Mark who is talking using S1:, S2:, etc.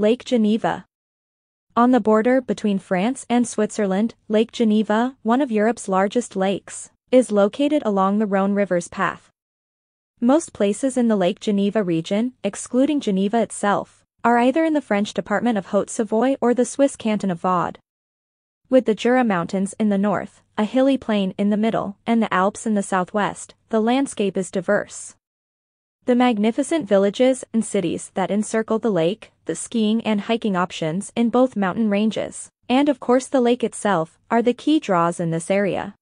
S1: Lake Geneva. On the border between France and Switzerland, Lake Geneva, one of Europe's largest lakes, is located along the Rhône River's path. Most places in the Lake Geneva region, excluding Geneva itself, are either in the French department of Haute-Savoie or the Swiss canton of Vaud. With the Jura Mountains in the north, a hilly plain in the middle, and the Alps in the southwest, the landscape is diverse. The magnificent villages and cities that encircle the lake, the skiing and hiking options in both mountain ranges, and of course the lake itself, are the key draws in this area.